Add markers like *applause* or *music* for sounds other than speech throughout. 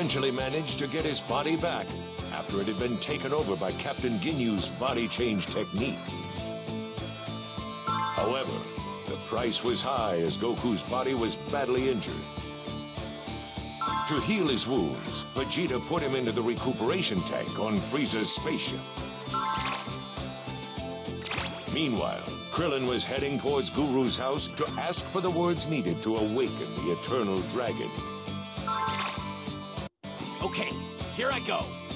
Eventually managed to get his body back after it had been taken over by Captain Ginyu's body change technique. However, the price was high as Goku's body was badly injured. To heal his wounds, Vegeta put him into the recuperation tank on Frieza's spaceship. Meanwhile, Krillin was heading towards Guru's house to ask for the words needed to awaken the Eternal Dragon. Here I go.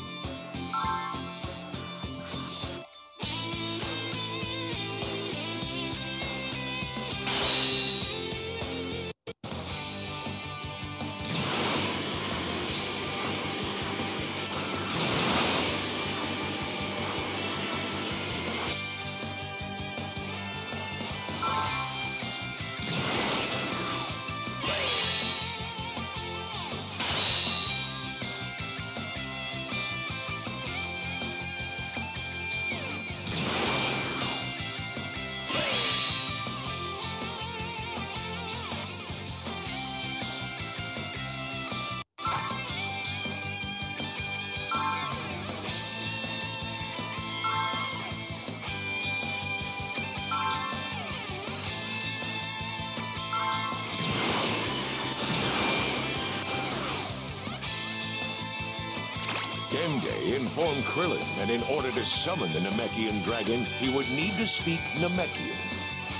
Dende Krillin that in order to summon the Namekian dragon, he would need to speak Namekian.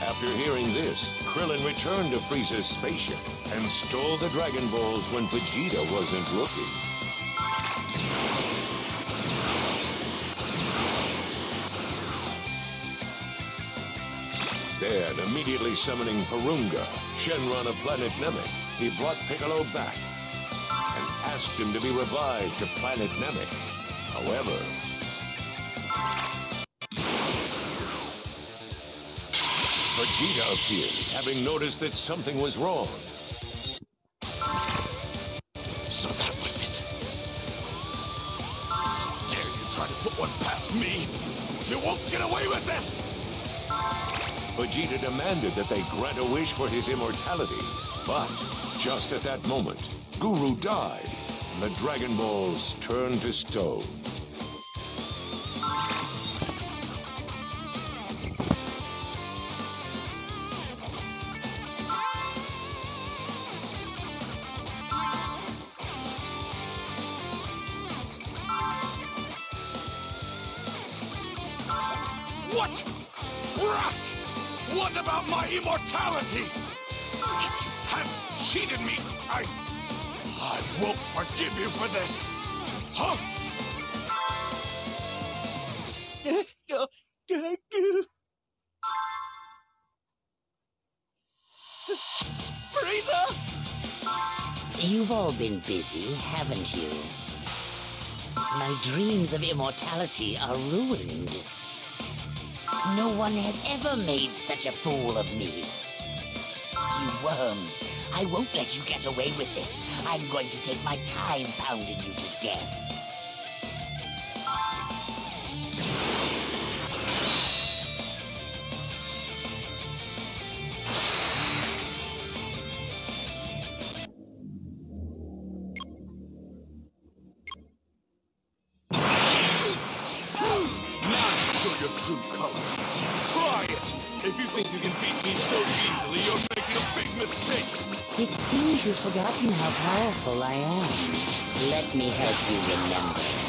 After hearing this, Krillin returned to Frieza's spaceship and stole the Dragon Balls when Vegeta wasn't looking. Then, immediately summoning Porunga, Shenron of planet Namek, he brought Piccolo back and asked him to be revived to planet Namek. However, Vegeta appeared, having noticed that something was wrong. So that was it. Dare you try to put one past me? You won't get away with this! Vegeta demanded that they grant a wish for his immortality. But just at that moment, Guru died, and the Dragon Balls turned to stone. What? Brat! What about my immortality? You have cheated me, I... I won't forgive you for this. Huh? Frieza! You've all been busy, haven't you? My dreams of immortality are ruined. No one has ever made such a fool of me. You worms, I won't let you get away with this. I'm going to take my time pounding you to death. Me so easily, you're making a big mistake. It seems you've forgotten how powerful I am. Let me help you remember.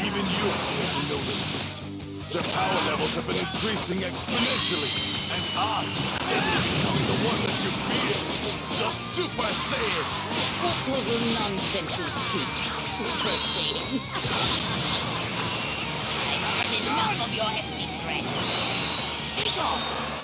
Even you going to know this reason. Their power levels have been increasing exponentially, and I'm steadily becoming the one that you fear, the Super Saiyan! What total nonsense you speak, Super Saiyan. *laughs* I've had enough of your empty threats. Be gone!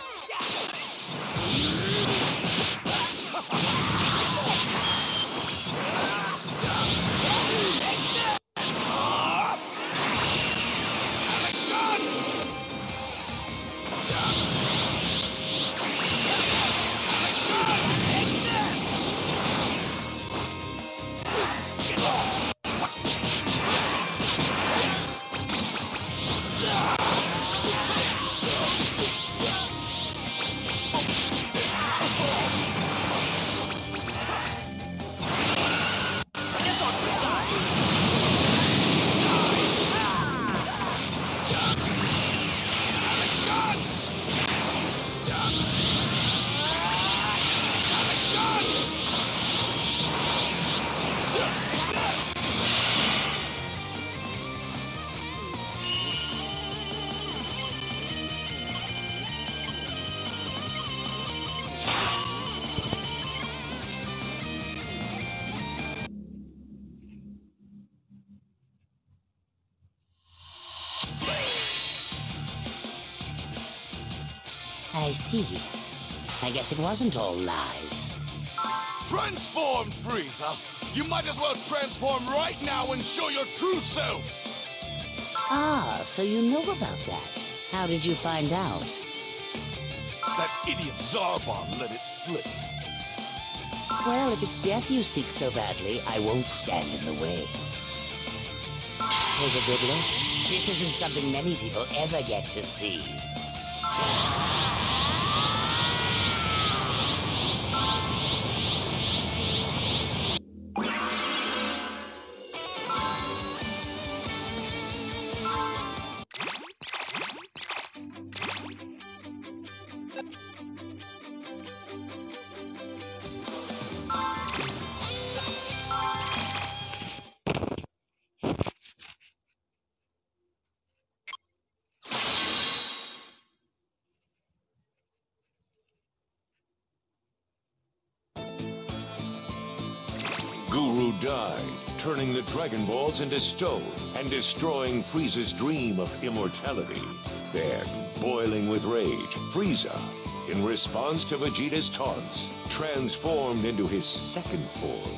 I see. I guess it wasn't all lies. Transform, Frieza! You might as well transform right now and show your true self! Ah, so you know about that. How did you find out? That idiot Zarbon let it slip. Well, if it's death you seek so badly, I won't stand in the way. Take a good look. This isn't something many people ever get to see. Guru died, turning the Dragon Balls into stone and destroying Frieza's dream of immortality. Then, boiling with rage, Frieza, in response to Vegeta's taunts, transformed into his second form.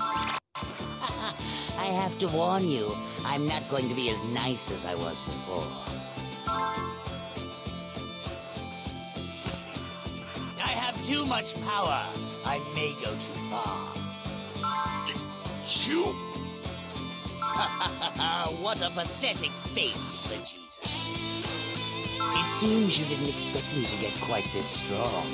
*laughs* I have to warn you, I'm not going to be as nice as I was before. I have too much power. I may go too far. You? *laughs* what a pathetic face, Vegeta. It seems you didn't expect me to get quite this strong.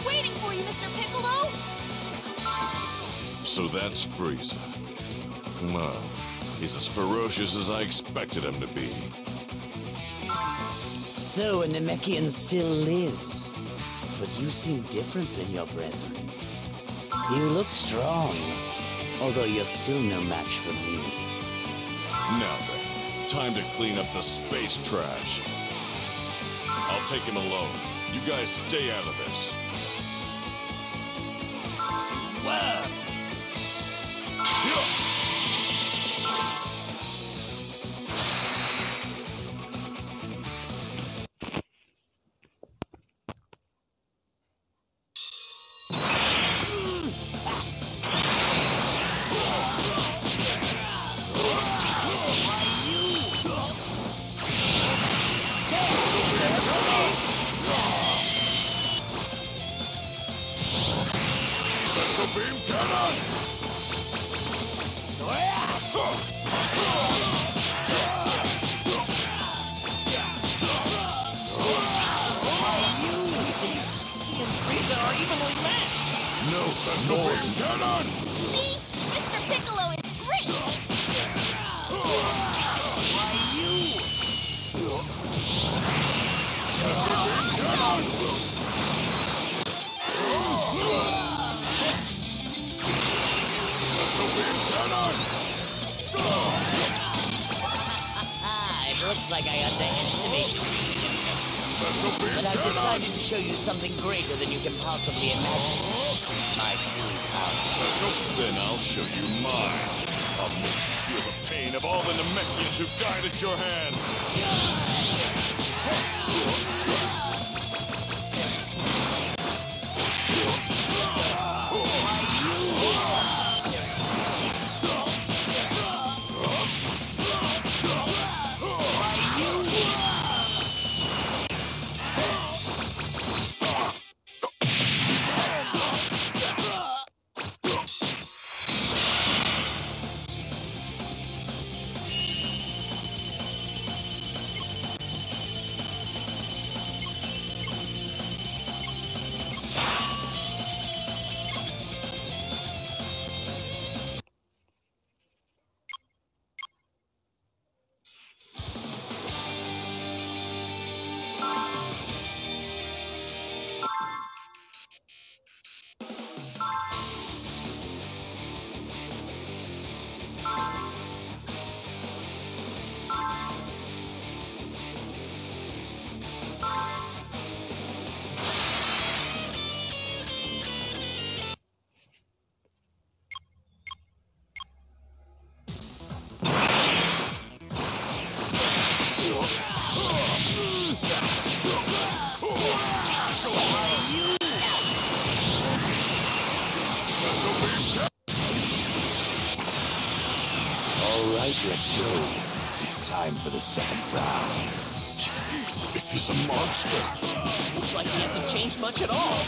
Were waiting for you, Mr. Piccolo! So that's Frieza. Well, he's as ferocious as I expected him to be. So a Namekian still lives. But you seem different than your brethren. You look strong, although you're still no match for me. Now then, time to clean up the space trash. I'll take him alone. You guys stay out of this. Cannon! See? Mr. Piccolo is great! Special beam cannon! Ah, it looks like I underestimated you. But I've decided to show you something greater than you can possibly imagine. My true power. Then I'll show you mine. I'll make you feel the pain of all the Namekians who died at your hands. Let's go. It's time for the second round. He's a monster! Looks like he hasn't changed much at all.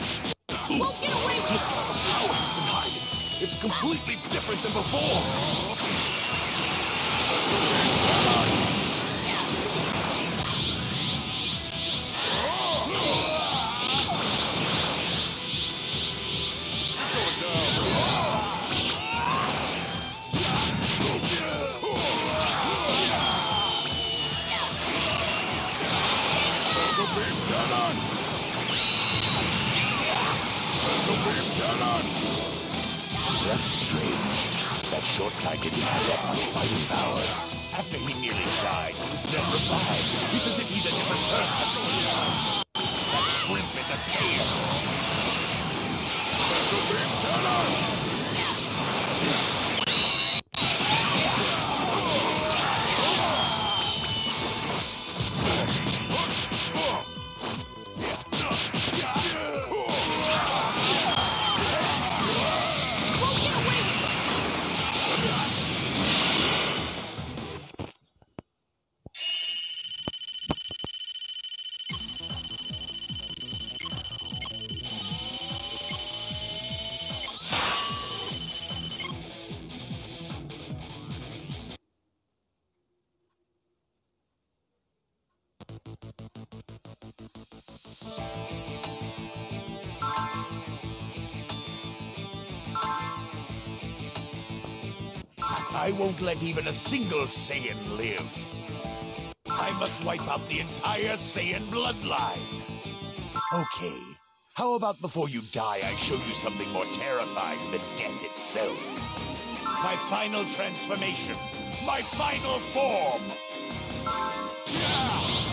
Won't get away with at the power he's been hiding! It's completely different than before! Have that much fighting power. After he nearly died, he was then revived. It's as if he's a different person. That shrimp is a sailor. Special beam cannon! I won't let even a single Saiyan live. I must wipe out the entire Saiyan bloodline. Okay, how about before you die, I show you something more terrifying than death itself? My final transformation, my final form! Yeah!